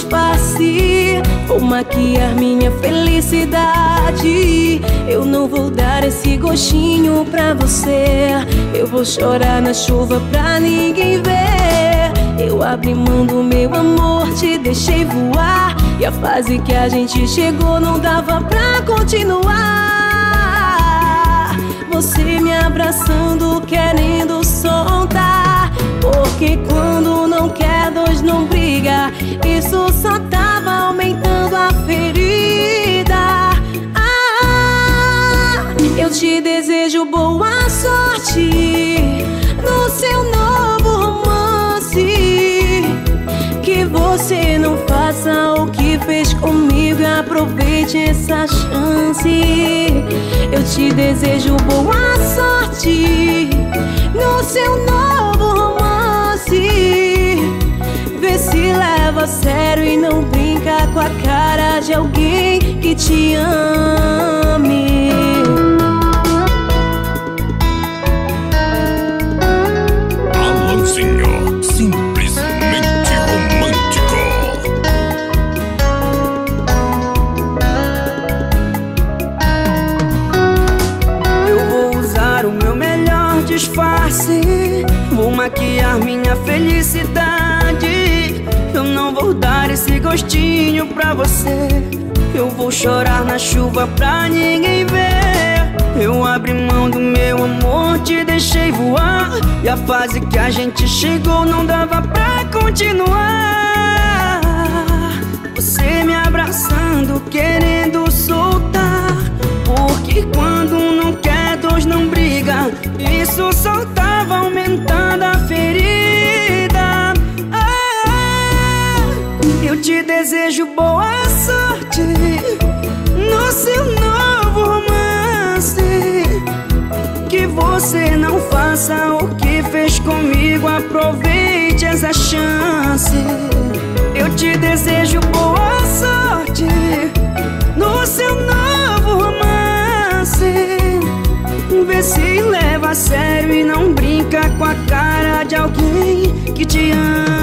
disfarce. Vou maquiar minha felicidade. Eu não vou dar esse gostinho pra você. Eu vou chorar na chuva pra ninguém ver. Eu abri mão do meu amor, te deixei voar. E a fase que a gente chegou não dava pra continuar. Você me abraçando, briga. Isso só tava aumentando a ferida. Ah, eu te desejo boa sorte no seu novo romance. Que você não faça o que fez comigo e aproveite essa chance. Eu te desejo boa sorte no seu novo sério e não brinca com a cara de alguém que te ame. Alanzinho, simplesmente romântico. Eu vou usar o meu melhor disfarce. Vou maquiar minha felicidade. Gostinho pra você. Eu vou chorar na chuva pra ninguém ver. Eu abri mão do meu amor, te deixei voar. E a fase que a gente chegou não dava pra continuar. Você me abraçando, querendo soltar. Porque quando não quer, dois não briga. Isso só tava aumentando eu te desejo boa sorte no seu novo romance. Que você não faça o que fez comigo. Aproveite essa chance. Eu te desejo boa sorte no seu novo romance. Vê se leva a sério e não brinca com a cara de alguém que te ama.